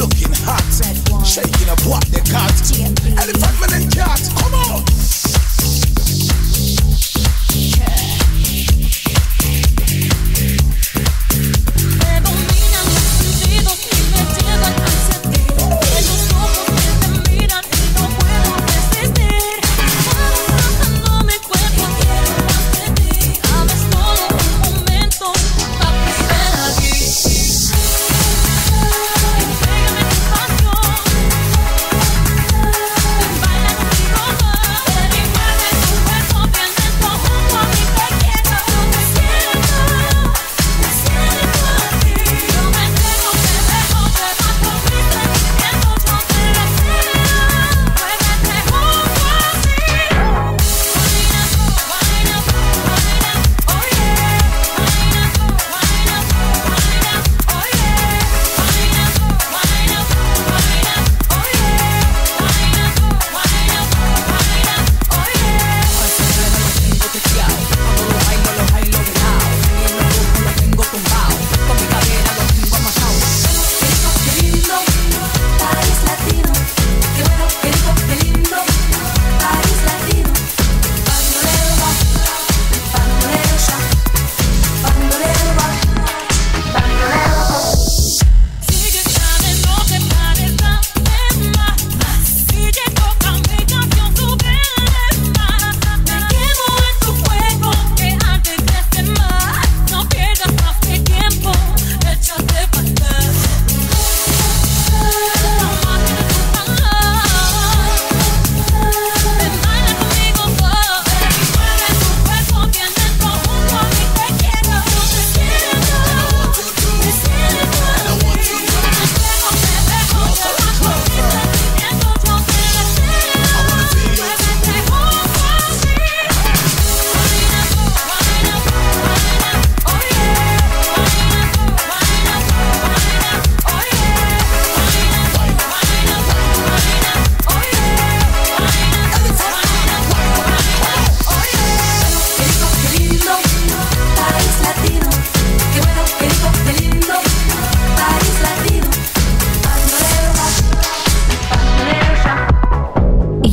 looking hot, shaking a block, they can't. Elephant man and cat, come on!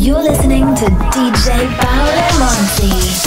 You're listening to DJ Paolo Monti.